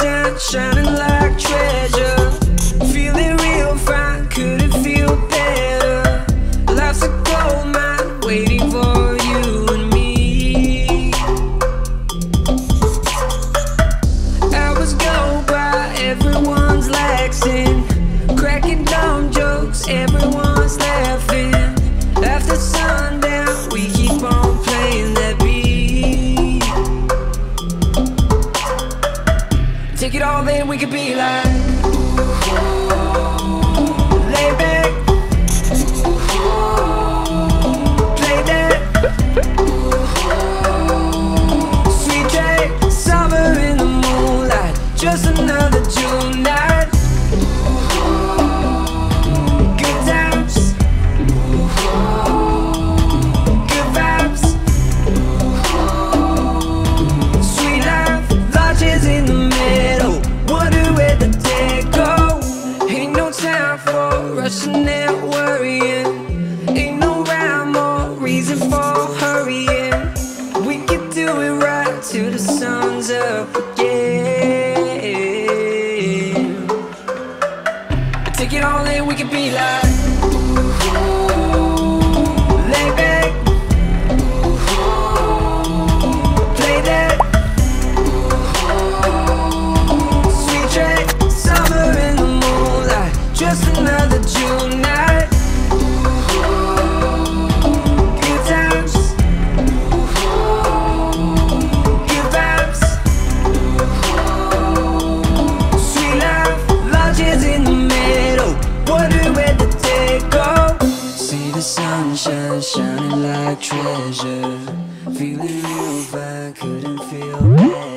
sunshine shining like treasure. Feeling real fine, couldn't feel better. Life's a gold mine waiting for you and me. Hours go by, everyone's laxing. Cracking dumb jokes, everyone's Take it all, then we could be like. Lay back. Sweet summer in the moonlight. Just another June night. Rushing worrying. Ain't no rhyme or reason for hurrying. We can do it right till the sun's up again. Take it all in, we can be like. Another June night. Good times, good vibes. Sweet life, lodges in the. Wonder where the day. See the sunshine shining like treasure. Feeling real fine, couldn't feel better.